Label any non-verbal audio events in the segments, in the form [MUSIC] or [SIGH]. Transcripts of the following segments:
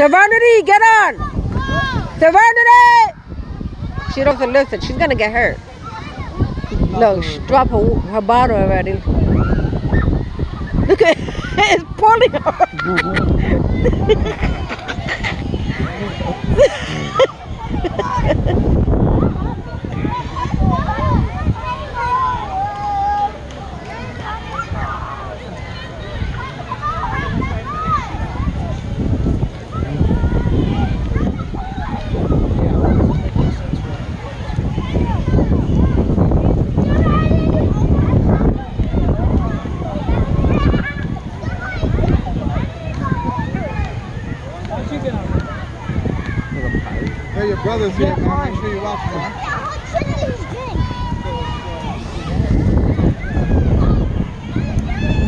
Serenity, get on! Serenity! She doesn't listen. She's gonna get hurt. Look, she dropped her, her bottle already. Look at [LAUGHS] it's pulling her. [LAUGHS] Hey, your brother's here, man. Make sure you watch him,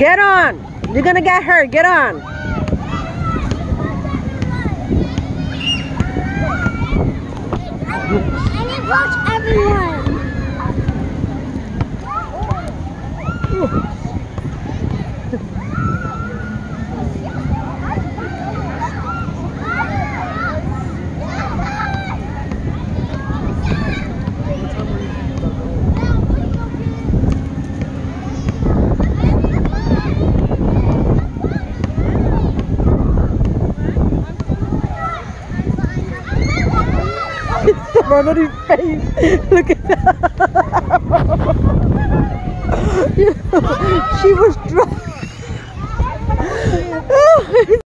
Get on! You're gonna get hurt. Get on. I need to watch everyone. Serenity's face. Look at that. [LAUGHS] she was drunk. [LAUGHS] Oh,